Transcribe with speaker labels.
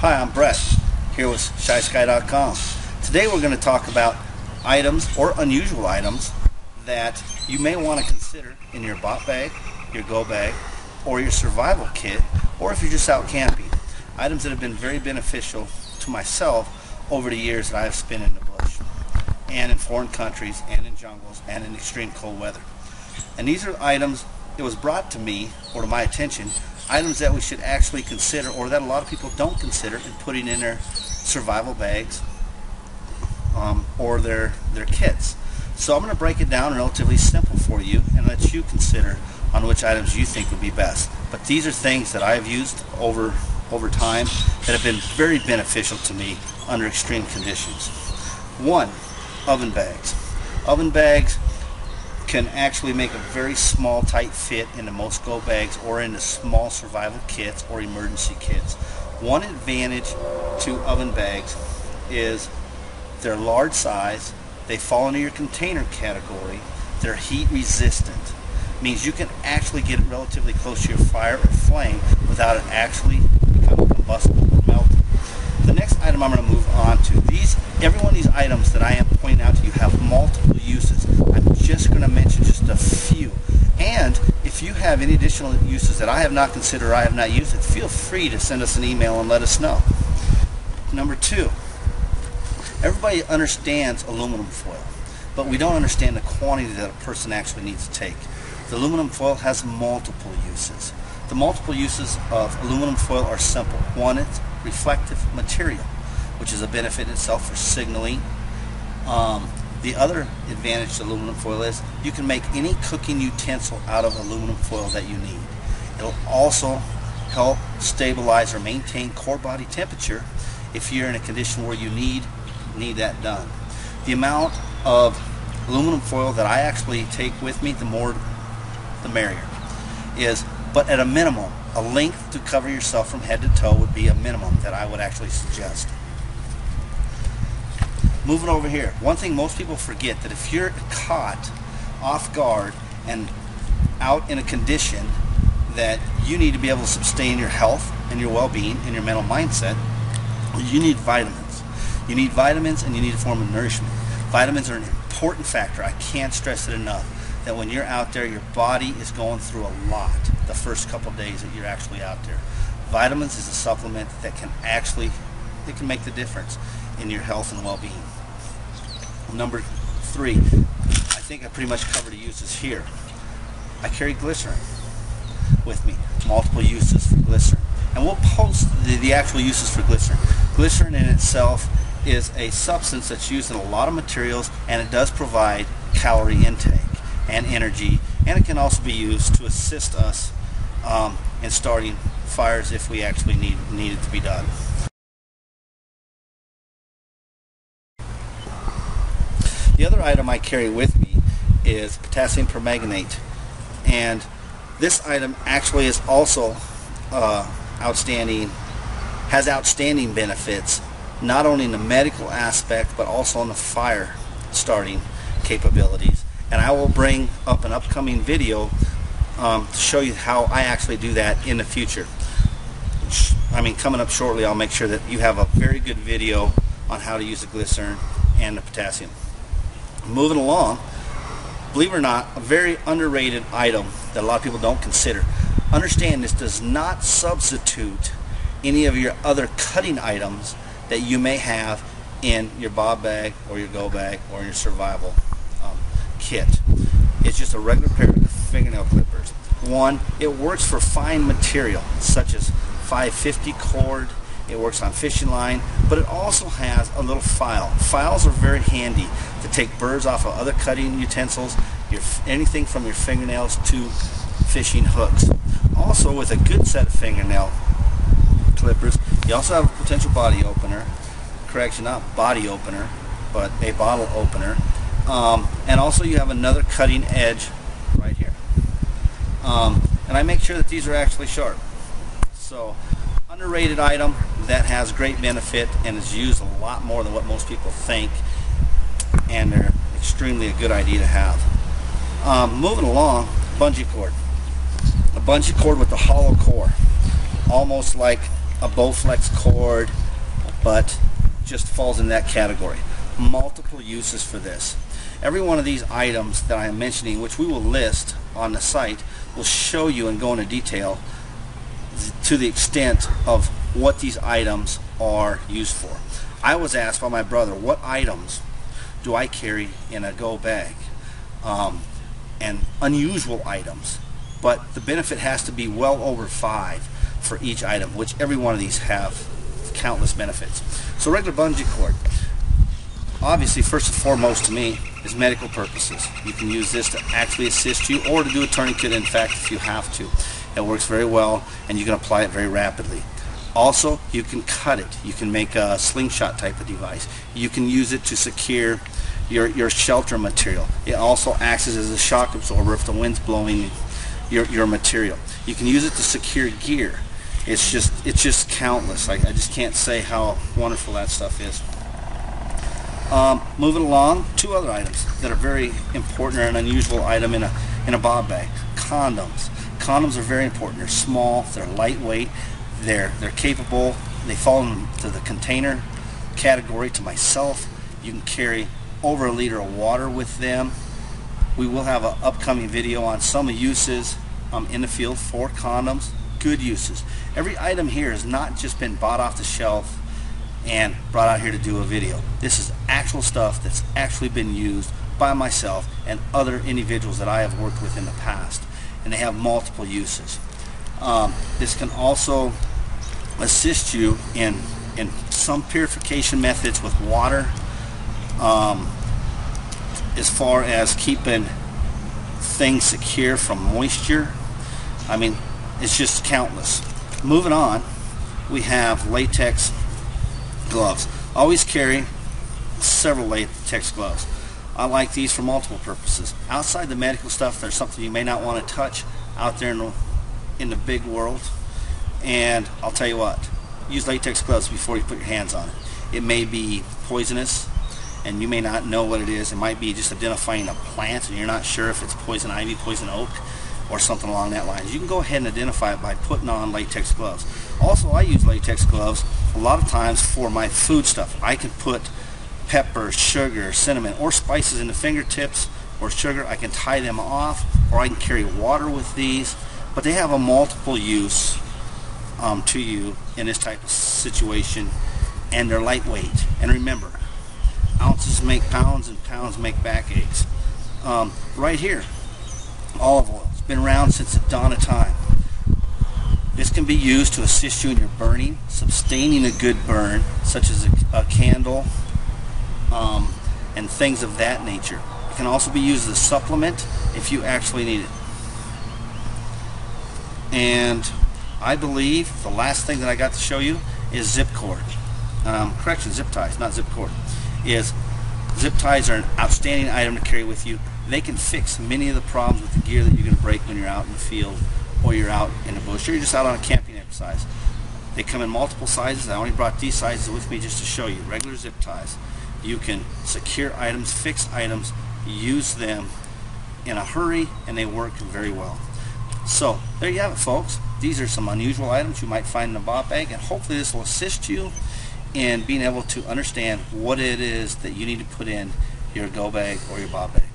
Speaker 1: Hi, I'm Brett, here with ShySky.com. Today we're going to talk about items or unusual items that you may want to consider in your bot bag, your go bag, or your survival kit, or if you're just out camping. Items that have been very beneficial to myself over the years that I've spent in the bush, and in foreign countries, and in jungles, and in extreme cold weather. And these are items, it was brought to me, or to my attention, items that we should actually consider or that a lot of people don't consider in putting in their survival bags um, or their, their kits. So I'm going to break it down relatively simple for you and let you consider on which items you think would be best. But these are things that I've used over, over time that have been very beneficial to me under extreme conditions. One, oven bags. Oven bags can actually make a very small tight fit into most go bags or into small survival kits or emergency kits. One advantage to oven bags is they're large size, they fall into your container category, they're heat resistant. Means you can actually get relatively close to your fire or flame without it actually becoming combustible or melting. The next item I'm going to move on to, these, every one of these items that I am pointing out to you have multiple uses. I'm just going to mention just a few. And if you have any additional uses that I have not considered I have not used it, feel free to send us an email and let us know. Number two, everybody understands aluminum foil, but we don't understand the quantity that a person actually needs to take. The aluminum foil has multiple uses. The multiple uses of aluminum foil are simple. One, it's reflective material, which is a benefit in itself for signaling. Um, the other advantage to aluminum foil is you can make any cooking utensil out of aluminum foil that you need. It'll also help stabilize or maintain core body temperature if you're in a condition where you need need that done. The amount of aluminum foil that I actually take with me, the more the merrier. Is but at a minimum, a length to cover yourself from head to toe would be a minimum that I would actually suggest. Moving over here, one thing most people forget that if you're caught off guard and out in a condition that you need to be able to sustain your health and your well-being and your mental mindset, you need vitamins. You need vitamins and you need a form of nourishment. Vitamins are an important factor. I can't stress it enough that when you're out there, your body is going through a lot the first couple days that you're actually out there. Vitamins is a supplement that can actually, it can make the difference in your health and well-being. Number three, I think I pretty much covered the uses here. I carry glycerin with me, multiple uses for glycerin. And we'll post the, the actual uses for glycerin. Glycerin in itself is a substance that's used in a lot of materials and it does provide calorie intake and energy and it can also be used to assist us um, in starting fires if we actually need, need it to be done. The other item I carry with me is potassium permanganate and this item actually is also uh, outstanding has outstanding benefits not only in the medical aspect but also in the fire starting capabilities and I will bring up an upcoming video um, to show you how I actually do that in the future. I mean, coming up shortly, I'll make sure that you have a very good video on how to use the glycerin and the potassium. Moving along, believe it or not, a very underrated item that a lot of people don't consider. Understand this does not substitute any of your other cutting items that you may have in your bob bag or your go bag or your survival um, kit. It's just a regular pair of fingernail clippers. One, it works for fine material such as 550 cord, it works on fishing line, but it also has a little file. Files are very handy to take burrs off of other cutting utensils, your, anything from your fingernails to fishing hooks. Also, with a good set of fingernail clippers, you also have a potential body opener. Correction, not body opener, but a bottle opener um, and also you have another cutting edge right here. Um, and I make sure that these are actually sharp. So underrated item that has great benefit and is used a lot more than what most people think. And they're extremely a good idea to have. Um, moving along, bungee cord. A bungee cord with a hollow core. Almost like a Bowflex cord, but just falls in that category. Multiple uses for this. Every one of these items that I am mentioning, which we will list on the site, will show you and go into detail to the extent of what these items are used for. I was asked by my brother, what items do I carry in a go bag? Um, and unusual items, but the benefit has to be well over five for each item, which every one of these have countless benefits. So regular bungee cord, obviously first and foremost to me is medical purposes. You can use this to actually assist you or to do a tourniquet in fact if you have to. It works very well and you can apply it very rapidly. Also, you can cut it. You can make a slingshot type of device. You can use it to secure your, your shelter material. It also acts as a shock absorber if the wind's blowing your, your material. You can use it to secure gear. It's just it's just countless. I, I just can't say how wonderful that stuff is. Um, moving along, two other items that are very important or an unusual item in a in a bob bag. Condoms. Condoms are very important. They're small. They're lightweight. They're they're capable. They fall into the container category to myself. You can carry over a liter of water with them. We will have an upcoming video on some uses um, in the field for condoms. Good uses. Every item here has not just been bought off the shelf and brought out here to do a video. This is actual stuff that's actually been used by myself and other individuals that I have worked with in the past. And they have multiple uses. Um, this can also assist you in, in some purification methods with water um, as far as keeping things secure from moisture. I mean, it's just countless. Moving on, we have latex gloves. Always carry several latex gloves. I like these for multiple purposes. Outside the medical stuff, there's something you may not want to touch out there in the, in the big world. And I'll tell you what, use latex gloves before you put your hands on it. It may be poisonous and you may not know what it is. It might be just identifying a plant and you're not sure if it's poison ivy, poison oak, or something along that lines. You can go ahead and identify it by putting on latex gloves. Also, I use latex gloves a lot of times for my food stuff. I can put pepper, sugar, cinnamon, or spices in the fingertips or sugar. I can tie them off or I can carry water with these. But they have a multiple use um, to you in this type of situation and they're lightweight. And remember, ounces make pounds and pounds make backaches. Um, right here, olive oil. It's been around since the dawn of time. This can be used to assist you in your burning, sustaining a good burn, such as a, a candle um, and things of that nature. It can also be used as a supplement if you actually need it. And I believe the last thing that I got to show you is zip cord. Um, correction, zip ties, not zip cord. Is zip ties are an outstanding item to carry with you. They can fix many of the problems with the gear that you're going to break when you're out in the field or you're out in the bush or you're just out on a camping exercise. They come in multiple sizes. I only brought these sizes with me just to show you. Regular zip ties. You can secure items, fix items, use them in a hurry, and they work very well. So, there you have it, folks. These are some unusual items you might find in a bob bag, and hopefully this will assist you in being able to understand what it is that you need to put in your go bag or your bob bag.